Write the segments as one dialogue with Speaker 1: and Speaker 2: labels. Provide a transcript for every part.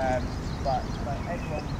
Speaker 1: Um, but like everyone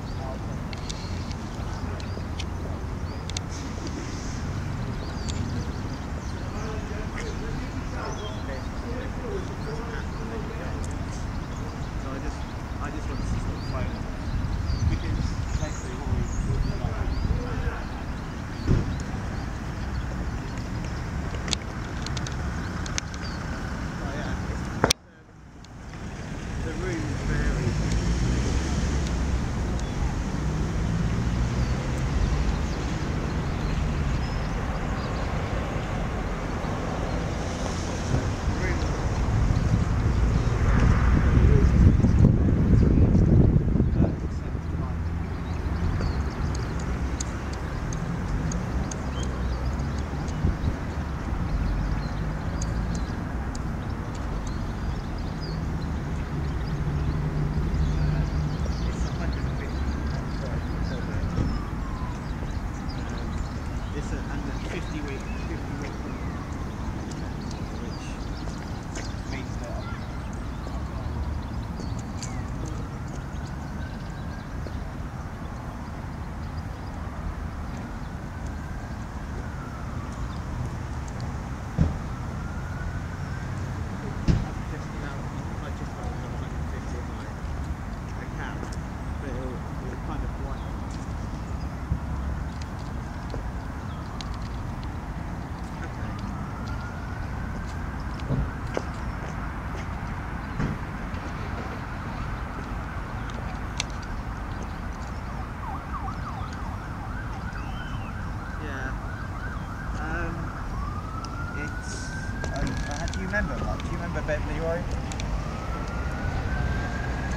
Speaker 1: do you remember? Mark? Do you remember Bentley Road?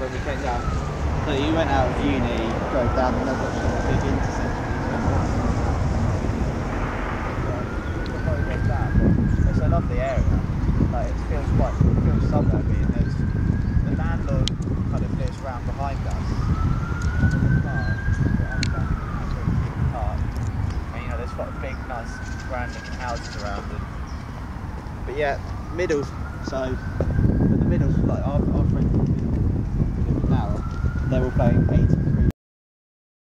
Speaker 1: When we came down. So you went out of uni, drove down the level to the big intersection. It's a lovely area. Like it feels quite it feels suburby and there's the landlord kind of lives round behind us. Park, but I'm down in the park. And you know, there's quite a big, nice, grand looking houses around it. But yeah, middle. So, but the middle's like our, our friends in the middle now. They're all playing eight